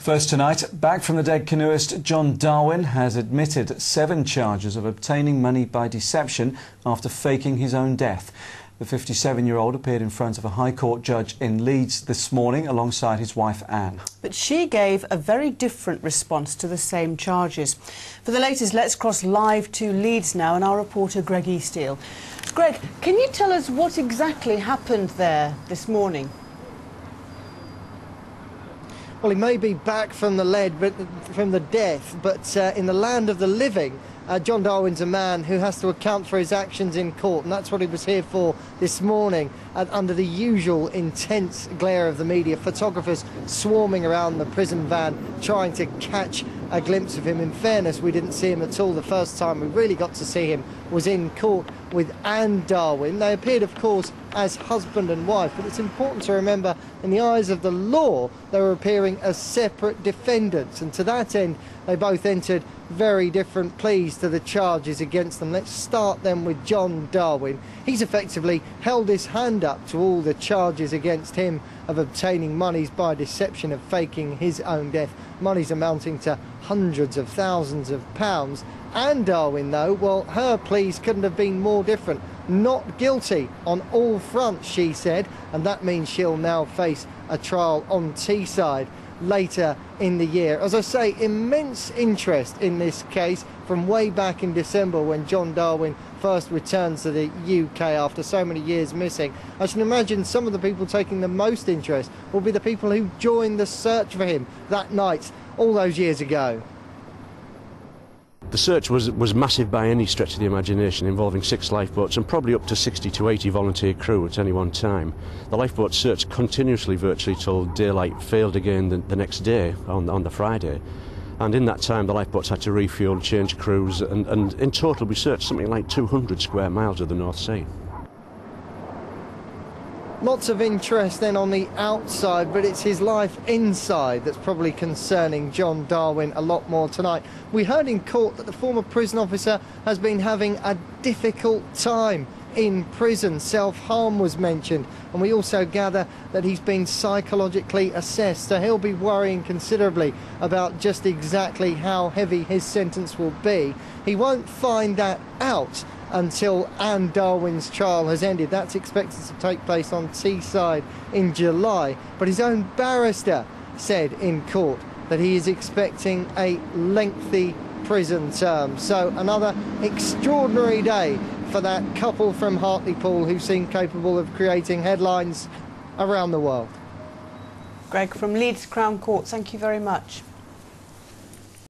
First tonight, back from the dead canoeist John Darwin has admitted seven charges of obtaining money by deception after faking his own death. The 57-year-old appeared in front of a High Court judge in Leeds this morning alongside his wife Anne. But she gave a very different response to the same charges. For the latest, let's cross live to Leeds now and our reporter Greg Eastiel. Greg, can you tell us what exactly happened there this morning? Well, he may be back from the lead, but from the death, but uh, in the land of the living, uh, John Darwin's a man who has to account for his actions in court, and that's what he was here for this morning, under the usual intense glare of the media. Photographers swarming around the prison van, trying to catch a glimpse of him. In fairness, we didn't see him at all. The first time we really got to see him was in court with Anne Darwin. They appeared, of course, as husband and wife, but it's important to remember, in the eyes of the law, they were appearing as separate defendants, and to that end, they both entered very different pleas to the charges against them. Let's start then with John Darwin. He's effectively held his hand up to all the charges against him of obtaining monies by deception of faking his own death, monies amounting to hundreds of thousands of pounds. Anne Darwin, though, well, her pleas couldn't have been more different. Not guilty on all fronts, she said, and that means she'll now face a trial on Teesside later in the year. As I say, immense interest in this case from way back in December when John Darwin first returned to the UK after so many years missing. I can imagine some of the people taking the most interest will be the people who joined the search for him that night all those years ago. The search was, was massive by any stretch of the imagination, involving six lifeboats and probably up to 60 to 80 volunteer crew at any one time. The lifeboat searched continuously virtually till daylight failed again the, the next day, on, on the Friday. And in that time, the lifeboats had to refuel, change crews, and, and in total, we searched something like 200 square miles of the North Sea. Lots of interest then on the outside, but it's his life inside that's probably concerning John Darwin a lot more tonight. We heard in court that the former prison officer has been having a difficult time in prison. Self harm was mentioned, and we also gather that he's been psychologically assessed. So he'll be worrying considerably about just exactly how heavy his sentence will be. He won't find that out until Anne Darwin's trial has ended. That's expected to take place on Teesside in July. But his own barrister said in court that he is expecting a lengthy prison term. So another extraordinary day for that couple from Hartlepool who seem capable of creating headlines around the world. Greg from Leeds Crown Court, thank you very much.